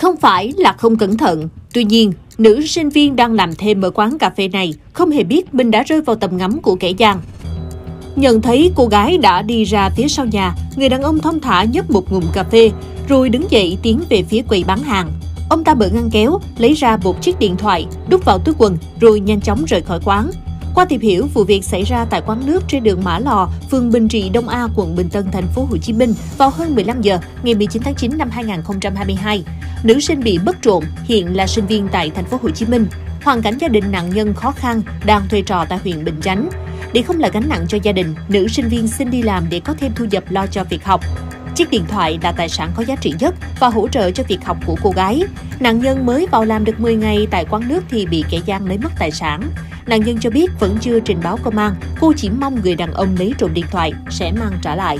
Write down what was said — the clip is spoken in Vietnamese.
Không phải là không cẩn thận, tuy nhiên, nữ sinh viên đang làm thêm ở quán cà phê này không hề biết mình đã rơi vào tầm ngắm của kẻ gian. Nhận thấy cô gái đã đi ra phía sau nhà, người đàn ông thông thả nhấp một ngụm cà phê, rồi đứng dậy tiến về phía quầy bán hàng. Ông ta bự ngăn kéo, lấy ra một chiếc điện thoại, đút vào túi quần, rồi nhanh chóng rời khỏi quán. Qua tìm hiểu, vụ việc xảy ra tại quán nước trên đường Mã Lò, phường Bình Trị, Đông A, quận Bình Tân, thành phố Hồ Chí Minh vào hơn 15 giờ ngày 19 tháng 9 năm 2022. Nữ sinh bị mất trộm hiện là sinh viên tại thành phố Hồ Chí Minh. Hoàn cảnh gia đình nạn nhân khó khăn, đang thuê trọ tại huyện Bình Chánh. Để không là gánh nặng cho gia đình, nữ sinh viên xin đi làm để có thêm thu nhập lo cho việc học. Chiếc điện thoại là tài sản có giá trị nhất và hỗ trợ cho việc học của cô gái. Nạn nhân mới vào làm được 10 ngày tại quán nước thì bị kẻ gian lấy mất tài sản. Nạn nhân cho biết vẫn chưa trình báo công an, cô chỉ mong người đàn ông lấy trộm điện thoại sẽ mang trả lại.